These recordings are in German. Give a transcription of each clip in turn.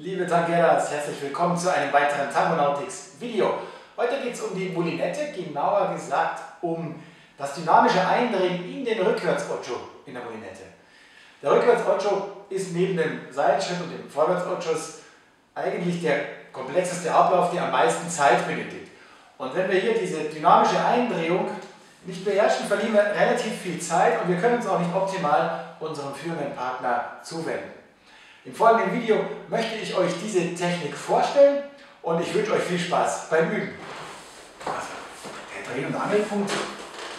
Liebe Tangeras, herzlich willkommen zu einem weiteren Tangonautics Video. Heute geht es um die Molinette, genauer gesagt um das dynamische Eindringen in den Rückwärts-Ocho in der Molinette. Der Rückwärts-Ocho ist neben dem Seilschritt und dem Vorwärts-Ochos eigentlich der komplexeste Ablauf, der am meisten Zeit benötigt. Und wenn wir hier diese dynamische Eindrehung nicht beherrschen, verlieren wir relativ viel Zeit und wir können uns auch nicht optimal unserem führenden Partner zuwenden. Im folgenden Video möchte ich euch diese Technik vorstellen und ich wünsche euch viel Spaß beim Üben. Also, der Dreh- und Angelpunkt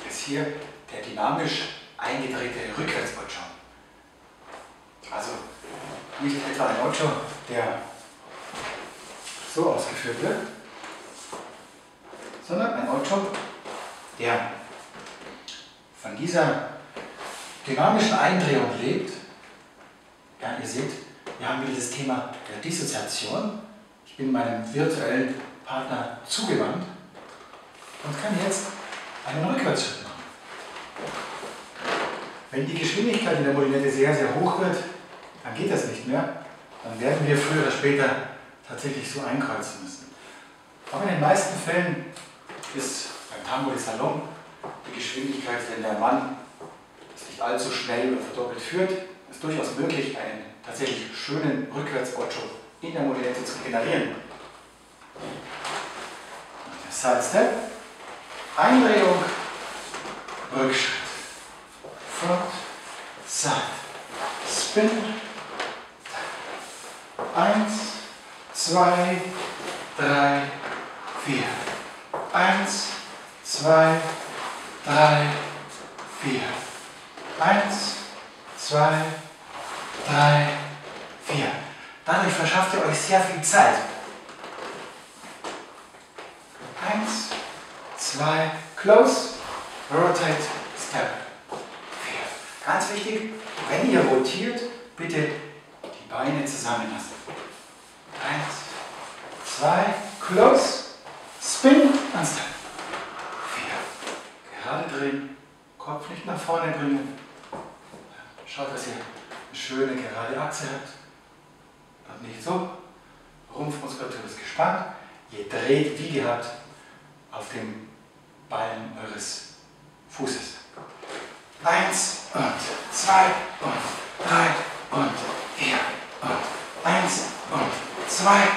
ist hier der dynamisch eingedrehte Rückwärts-Ocho. Also nicht etwa ein Ocho, der so ausgeführt wird, sondern ein Ocho, der von dieser dynamischen Eindrehung lebt. Ja, ihr seht, wir haben wieder das Thema der Dissoziation. Ich bin meinem virtuellen Partner zugewandt und kann jetzt einen Rückwärtsschritt machen. Wenn die Geschwindigkeit in der Molinette sehr, sehr hoch wird, dann geht das nicht mehr. Dann werden wir früher oder später tatsächlich so einkreuzen müssen. Aber in den meisten Fällen ist beim Tango de Salon die Geschwindigkeit, wenn der Mann es nicht allzu schnell oder verdoppelt führt, ist durchaus möglich, einen tatsächlich schönen Rückwärts-Ocho in der Molinette zu generieren. Side-Step, Eindrehung, Rückschritt, Front, Side, Spin, eins, zwei, drei, vier, eins, zwei, drei, vier, eins, zwei, drei, vier. Dadurch verschafft ihr euch sehr viel Zeit. Eins, zwei, close, rotate, step, vier. Ganz wichtig, wenn ihr rotiert, bitte die Beine zusammenlassen. Eins, zwei, close, spin und step. Vier. Gerade drehen, Kopf nicht nach vorne bringen. Schaut, dass ihr eine schöne gerade Achse habt. Und nicht so. Rumpfmuskulatur ist gespannt. Ihr dreht wie gehabt auf dem Ballen eures Fußes. Eins und zwei und drei und vier und eins und zwei